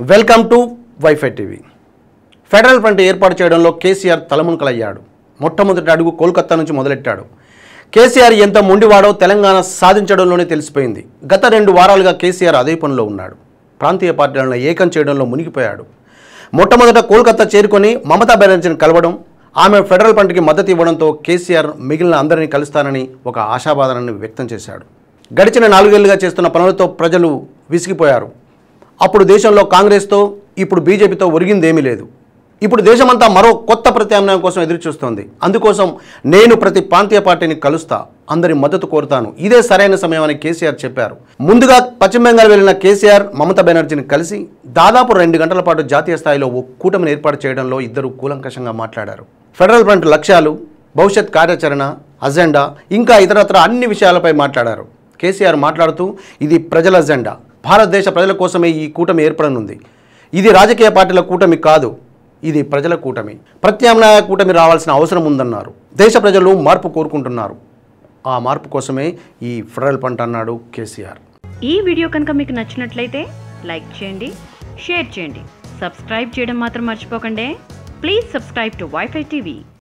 Welcome to WiFi TV. Federal front ఏర్పాటు చేయడంలో కేసీఆర్ తలమునకలయ్యాడు మొట్టమొదటి అడుగు కోల్కతా నుంచి మొదలెట్టాడు. కేసీఆర్ ఎంత మొండివాడో తెలంగాణ సాధించడంలోనే తెలిసిపోయింది. గత రెండు వారాలుగా కేసీఆర్ అదే పనిలో ఉన్నాడు. ప్రాంతీయ పార్టీలను ఏకం చేయడంలో మునిగిపోయాడు. మొట్టమొదట కోల్కతా చేరుకొని మమతా బెనర్జీని కలవడం ఆమె ఫెడరల్ ఫ్రంట్కి మద్దతు ఇవ్వడంతో కేసీఆర్ మిగిలిన అందరినీ కలుస్తానని ఒక ఆశావాదనని వ్యక్తం చేశాడు. గడిచిన నాలుగేళ్ళుగా చేస్తున్న పనులతో ప్రజలు విసిగిపోయారు. అప్పుడు దేశంలో కాంగ్రెస్తో ఇప్పుడు బీజేపీతో ఒరిగిందేమీ లేదు. ఇప్పుడు దేశమంతా మరో కొత్త ప్రత్యామ్నాయం కోసం ఎదురుచూస్తోంది. అందుకోసం నేను ప్రతి ప్రాంతీయ పార్టీని కలుస్తా అందరి మద్దతు కోరుతాను. ఇదే సరైన సమయం అని కేసీఆర్ చెప్పారు. ముందుగా పశ్చిమ బెంగాల్ వెళ్ళిన కేసీఆర్ మమతా బెనర్జీని కలిసి దాదాపు రెండు గంటల పాటు జాతీయ స్థాయిలో ఓ కూటమిని ఏర్పాటు చేయడంలో ఇద్దరు కూలంకషంగా మాట్లాడారు. ఫెడరల్ ఫ్రంట్ లక్ష్యాలు భవిష్యత్ కార్యాచరణ అజెండా ఇంకా ఇతరత్ర అన్ని విషయాలపై మాట్లాడారు. కేసీఆర్ మాట్లాడుతూ ఇది ప్రజల అజెండా. భారతదేశ ప్రజల కోసమే ఈ కూటమి ఏర్పడనుంది. ఇది రాజకీయ పార్టీల కూటమి కాదు ఇది ప్రజల కూటమి. ప్రత్యామ్నాయ కూటమి రావాల్సిన అవసరం ఉందన్నారు. దేశ ప్రజలు మార్పు కోరుకుంటున్నారు. ఆ మార్పు కోసమే ఈ ఫెడరల్ పంట అన్నాడు కేసీఆర్. ఈ వీడియో కనుక మీకు నచ్చినట్లయితే లైక్ చేయండి షేర్ చేయండి. సబ్స్క్రైబ్ చేయడం మాత్రం మర్చిపోకండి. Please subscribe to WiFi TV.